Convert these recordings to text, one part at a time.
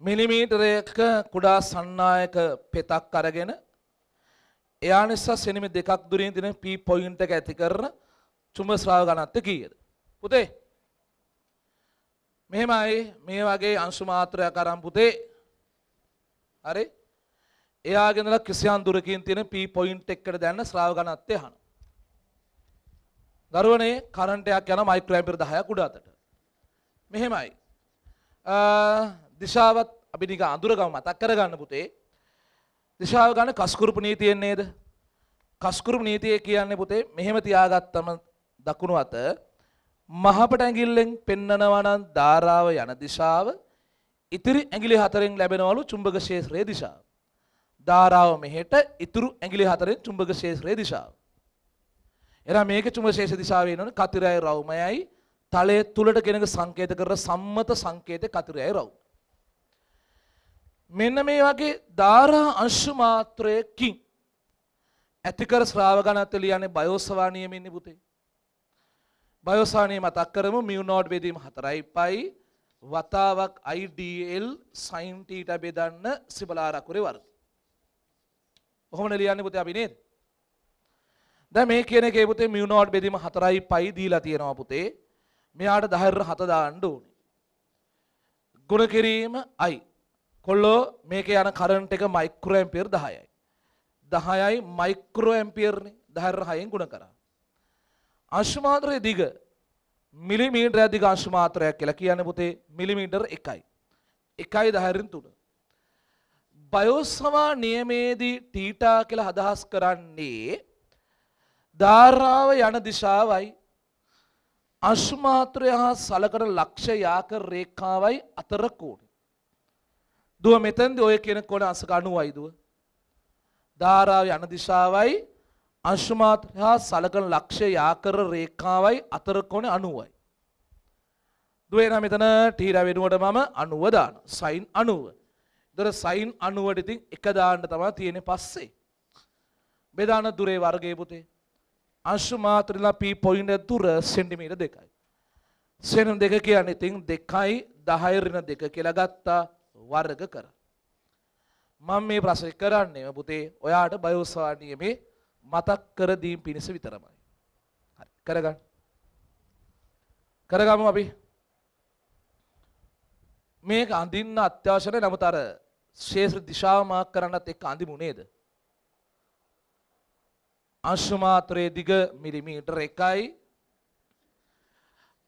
මිලිමීටරයක කුඩා සන්නායක පෙතක් අරගෙන එයා නිසා සෙනමි දෙකක් දුරින් තින පී පොයින්ට එක ඇති කරන චුම්බ ශ්‍රාව ගණත්ත කීයද. පුතේ මෙහෙමයි මේ වගේ අංශු මාත්‍රයක් අරන් පුතේ හරි එයාගෙනලා කිසියම් දුරකින් තියෙන පී පොයින්ට් එකකට දැන්න ශ්‍රාව ගණත්වය අහන. දරුවනේ කරන්ට් එකක් යන මයික්‍රෝ ඇම්පියර් 10ක් උඩ අතට. මෙහෙමයි. දිශාවත් අපි නික අඳුරගම මතක් කරගන්න පුතේ. දිශාව ගන්න කස්කුරුපු නීතියෙන් නේද? කස්කුරුපු නීතිය කියන්නේ පුතේ මෙහෙම තියාගත්තම දකුණු අත මහපට ඇඟිල්ලෙන් පෙන්නනවා නම් ධාරාව යන දිශාව ඉතිරි ඇඟිලි හතරෙන් ලැබෙනවලු චුම්බක ක්ෂේත්‍රයේ දිශාව. ධාරාව මෙහෙට ඉතුරු ඇඟිලි හතරෙන් චුම්බක ක්ෂේත්‍රයේ දිශාව. එහෙනම් මේක චුම්බක ක්ෂේත්‍ර දිශාවේ එනවනේ කතිරයයි රවුමයයි තලයේ තුලට කෙනක සංකේත කර සම්මත සංකේත කතිරයයි රවුම. මෙන්න මේ වගේ ධාරා අංශු මාත්‍රයකින් ඇතිකර ශ්‍රාව ගණන්ත ලියන්නේ බයෝසවා නියමෙන්නේ පුතේ. බයෝසානිය මතක් කරමු මියු නෝඩ් බෙදීම 4යි පයි වතාවක් IDL sin θ බෙදන්න සිබලාර අකුරේ වර්ග. කොහොමද ලියන්නේ පුතේ අපි නේද? දැන් මේ කියන එකේ පුතේ මියු නෝඩ් බෙදීම 4යි පයි දීලා තියෙනවා පුතේ. මෙයාට 10 7 දාන්න ඕනේ. ගුණ කිරීම i. කොල්ලෝ මේකේ යන කරන්ට් එක මයික්‍රෝ ඇම්පියර් 10යි. 10යි මයික්‍රෝ ඇම්පියර්නේ 10 6ෙන් ගුණ කරා. අංශු මාත්‍රයේ දිග මිලිමීටරය දිග අංශු මාත්‍රයක් කියලා කියන්නේ පුතේ මිලිමීටර් 1යි. 1යි 10 3. බයෝසමා නියමේදී ටීටා කියලා අදහස් කරන්නේ ධාරාව යන දිශාවයි අංශු මාත්‍රය හා සලකන ලක්ෂ්‍ය යාකර රේඛාවයි අතර කෝණය. දුව මෙතෙන්දී ඔය කියන කොන අංශක 90යි දුව. ධාරාව යන දිශාවයි අංශුමාත්‍ර හා සලකන ලක්ෂ්‍ය යාකර රේඛාවයි අතර කොන 90යි. දුවේ නම් මෙතන ටීරා වෙනුවට මම 90 දානවා. sin 90. ඒතර sin 90ට ඉතින් එක දාන්න තමයි තියෙන්නේ පස්සේ. බෙදාන දුරේ වර්ගයේ පුතේ. අංශු මාත්‍රලා p පොයින්ට් දුර සෙන්ටිමීටර් දෙකයි. සෙන්ටිමීටර් දෙක කියන්නේ ඉතින් 2යි 10 ඍණ 2 කියලා ගත්තා වර්ග කර. මම මේ ප්‍රශ්නේ කරන්නේ පුතේ ඔයාට බයෝසානියමේ මතක් කර දීම් පිණිස විතරමයි. හරි කරගන්න. කරගමු අපි. මේක අඳින්න අත්‍යවශ්‍ය නැහැ නමුත් අර ශේෂ්ත්‍ර දිශාව මාක් කරන්නත් එක්ක අඳිමු නේද? අංශු මාත්‍රයේ දිග මිලිමීටර 1යි.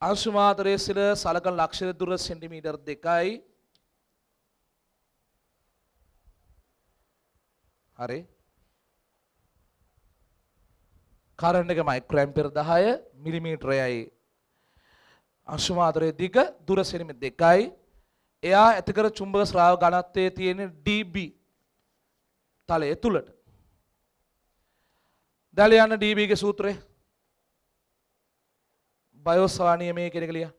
අංශු මාත්‍රයේ සිට සලකන ලක්ෂ්‍ය දුර සෙන්ටිමීටර් 2යි. හරි. කරන්ට් එක මයික්‍රෝ ඇම්පියර් 10 මිලිමීටරයයි අංශු මාත්‍රයේ දිග දුර සෙන්ටිමීටර් 2යි. එයා ඇතිකර චුම්බක ශ්‍රාව ඝනත්වයේ තියෙන dB තලය තුලට. දැන් යන්න dB ගේ සූත්‍රය. බයෝස්වා නියමයේ කියන එක ලියන්න.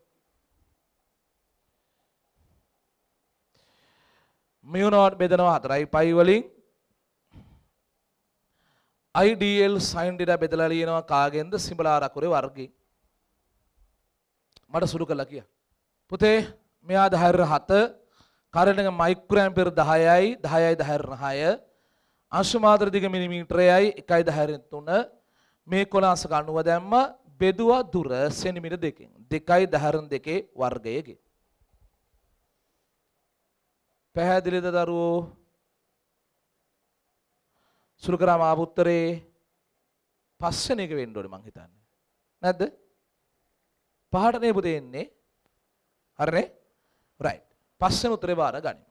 මියුනෝට් බෙදනවා 4යි පයි වලින් IDL sin θ බෙදලා ලියනවා කාගෙන්ද? සිඹලා අකුරේ වර්ගයෙන්. මට සුළු කළා කිය. පුතේ මෙයා 10 7 කරණ එක මයික්‍රෝ ඇම්පියර් 10යි 10යි 10 6 අංශු මාත්‍ර දිග මිලිමීටරයයි 1යි 10 3 මේ කොලාංශ 90 දැම්ම බෙදුවා දුර සෙන්ටිමීටර් දෙකෙන්. 2යි 10 2 වර්ගයකින් පැහැදිලිද දරුවෝ? සුළු කරාම ආපු උත්තරේ පස්වෙනි එක වෙන්න ඕනේ මං හිතන්නේ. නැද්ද? පහට නේ පුතේ එන්නේ හරිනේ? රයිට් පස්වෙනි උත්තරේ බාර ගනිමු.